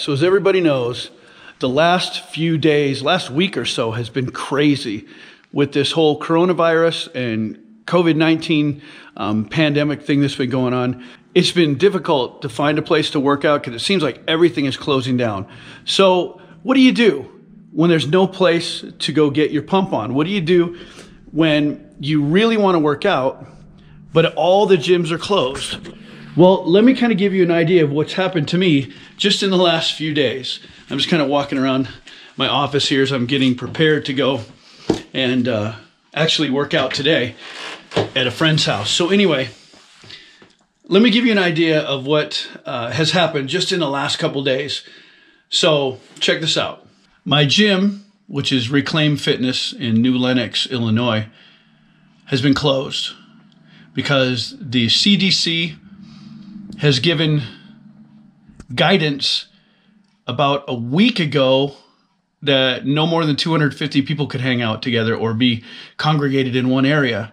So as everybody knows, the last few days, last week or so has been crazy with this whole coronavirus and COVID 19 um, pandemic thing that's been going on. It's been difficult to find a place to work out because it seems like everything is closing down. So, what do you do when there's no place to go get your pump on? What do you do when you really want to work out, but all the gyms are closed? Well, let me kind of give you an idea of what's happened to me just in the last few days. I'm just kind of walking around my office here as I'm getting prepared to go and uh, actually work out today at a friend's house. So, anyway, let me give you an idea of what uh, has happened just in the last couple days. So, check this out. My gym, which is Reclaim Fitness in New Lenox, Illinois, has been closed because the CDC has given guidance about a week ago that no more than 250 people could hang out together or be congregated in one area.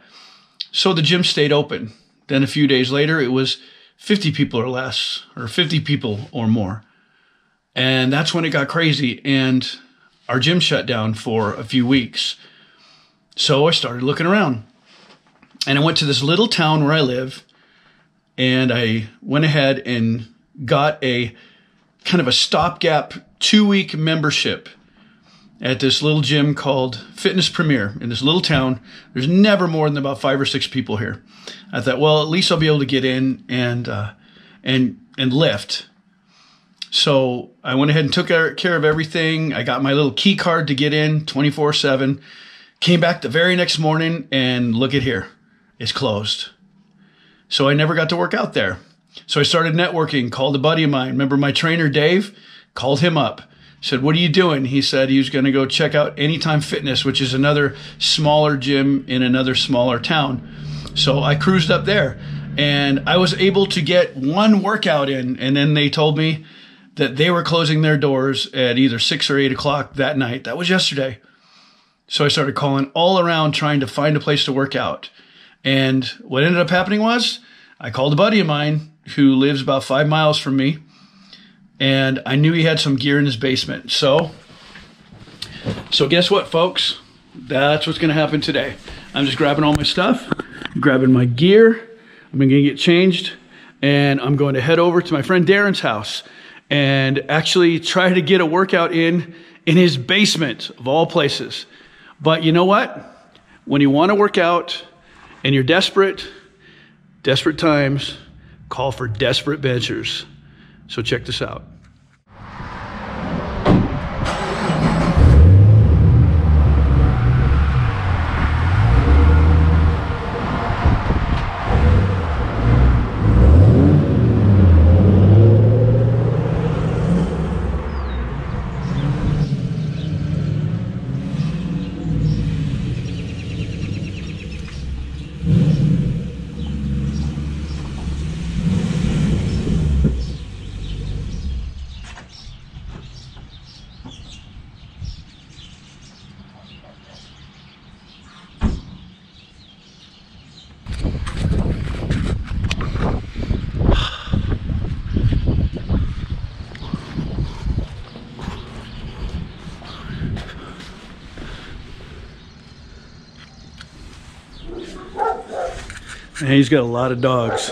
So the gym stayed open. Then a few days later, it was 50 people or less, or 50 people or more. And that's when it got crazy. And our gym shut down for a few weeks. So I started looking around. And I went to this little town where I live and I went ahead and got a kind of a stopgap two week membership at this little gym called Fitness Premier in this little town. There's never more than about five or six people here. I thought, well, at least I'll be able to get in and uh, and and lift. So I went ahead and took care of everything. I got my little key card to get in 24 7. Came back the very next morning and look at here, it's closed. So I never got to work out there. So I started networking, called a buddy of mine. Remember my trainer, Dave? Called him up. Said, What are you doing? He said he was going to go check out Anytime Fitness, which is another smaller gym in another smaller town. So I cruised up there and I was able to get one workout in. And then they told me that they were closing their doors at either six or eight o'clock that night. That was yesterday. So I started calling all around trying to find a place to work out. And what ended up happening was I called a buddy of mine who lives about five miles from me, and I knew he had some gear in his basement. So, so guess what, folks? That's what's to happen today. I'm just grabbing all my stuff, grabbing my gear. I'm to get changed, and I'm going to head over to my friend Darren's house and actually try to get a workout in in his basement of all places. But you know what? When you want to work out, and you're desperate, desperate times call for desperate ventures. So check this out. And he's got a lot of dogs.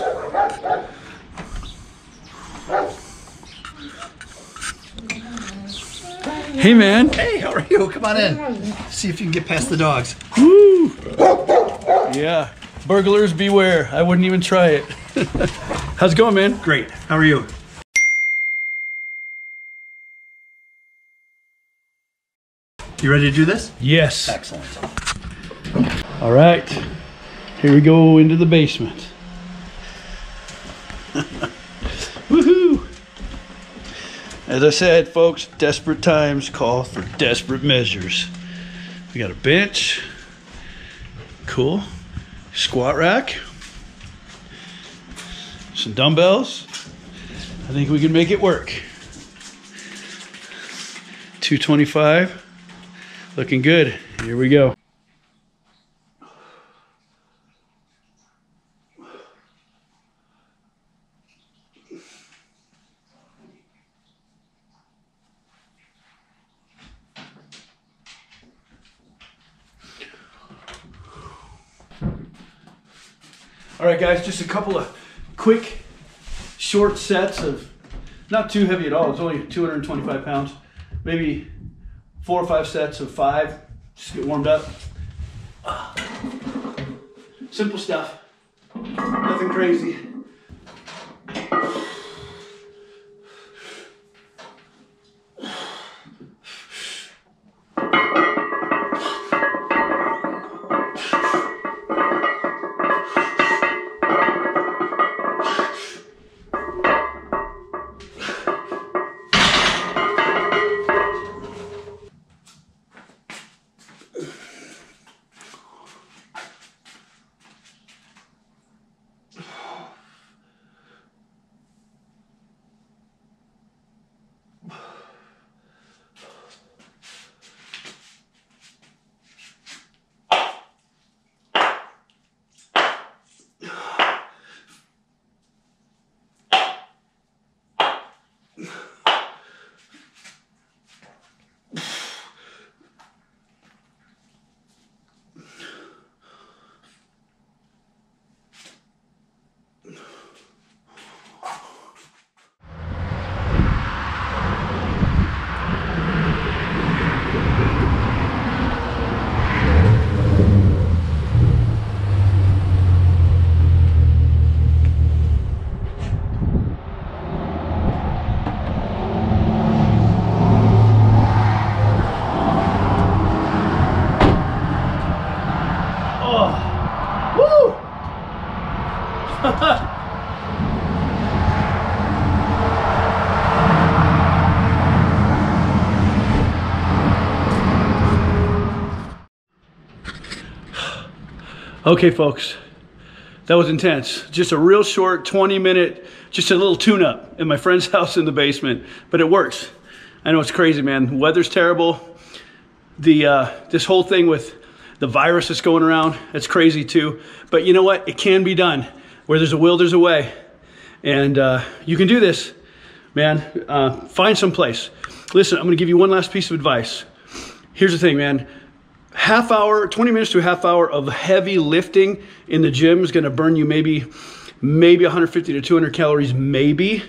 Hey, man. Hey, how are you? Come on in. See if you can get past the dogs. Woo! Yeah. Burglars beware. I wouldn't even try it. How's it going, man? Great. How are you? You ready to do this? Yes. Excellent. All right. Here we go into the basement. Woohoo! As I said, folks, desperate times call for desperate measures. We got a bench. Cool. Squat rack. Some dumbbells. I think we can make it work. 225. Looking good. Here we go. All right, guys, just a couple of quick, short sets of not too heavy at all. It's only 225 pounds. Maybe four or five sets of five. Just get warmed up. Simple stuff. Nothing crazy. Okay, folks, that was intense. Just a real short 20 minute, just a little tune up in my friend's house in the basement, but it works. I know it's crazy, man. The weather's terrible. The uh, this whole thing with the virus that's going around, it's crazy too. But you know what? It can be done. Where there's a will, there's a way. And uh, you can do this, man. Uh, find some place. Listen, I'm gonna give you one last piece of advice. Here's the thing, man half hour, 20 minutes to a half hour of heavy lifting in the gym is going to burn you maybe maybe 150 to 200 calories maybe.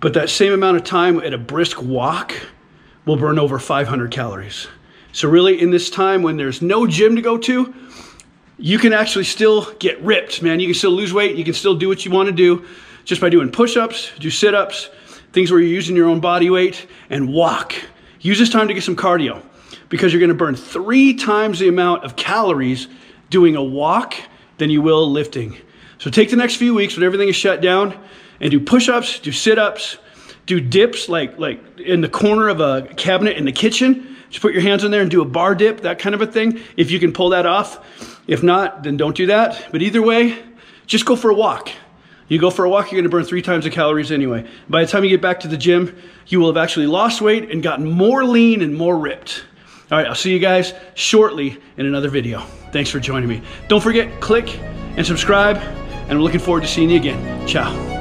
But that same amount of time at a brisk walk will burn over 500 calories. So really in this time when there's no gym to go to, you can actually still get ripped, man. You can still lose weight, you can still do what you want to do just by doing push-ups, do sit-ups, things where you're using your own body weight and walk. Use this time to get some cardio because you're going to burn three times the amount of calories doing a walk than you will lifting. So take the next few weeks when everything is shut down and do push-ups, do sit-ups, do dips like like in the corner of a cabinet in the kitchen. Just put your hands in there and do a bar dip, that kind of a thing. If you can pull that off. If not, then don't do that. But either way, just go for a walk. You go for a walk, you're gonna burn three times the calories anyway. By the time you get back to the gym, you will have actually lost weight and gotten more lean and more ripped. All right, I'll see you guys shortly in another video. Thanks for joining me. Don't forget, click and subscribe, and I'm looking forward to seeing you again. Ciao.